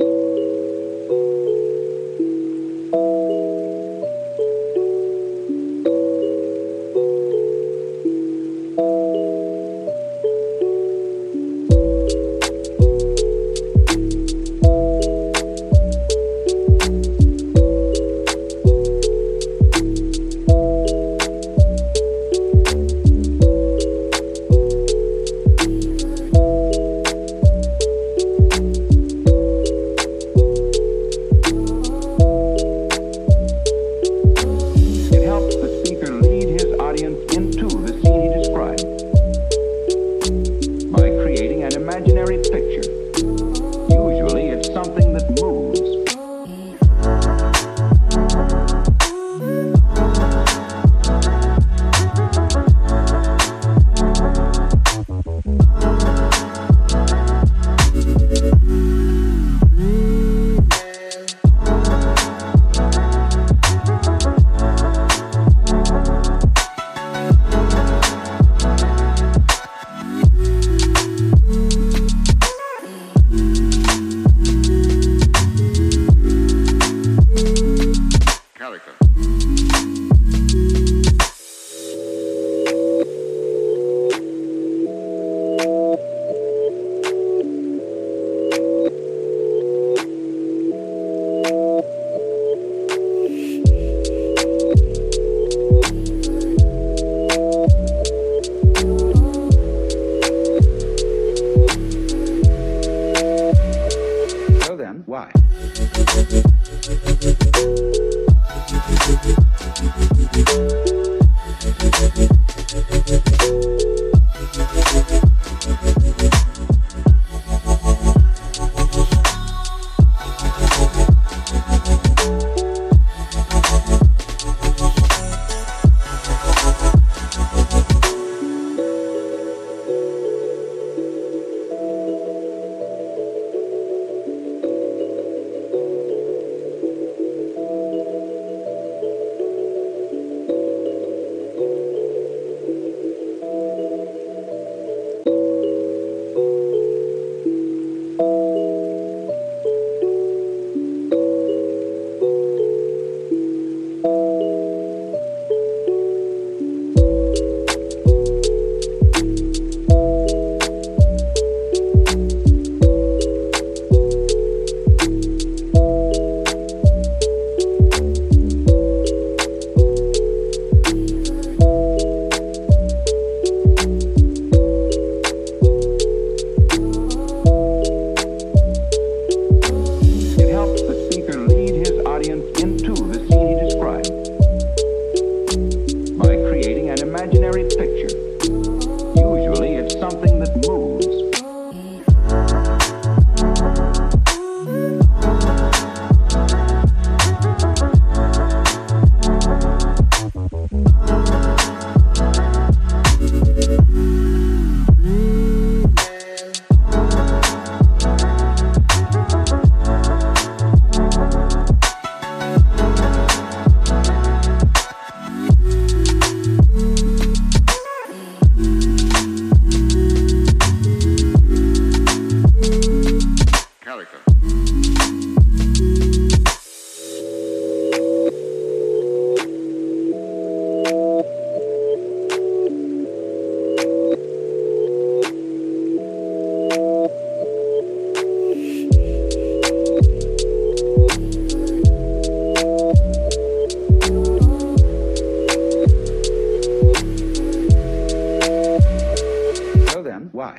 It Why?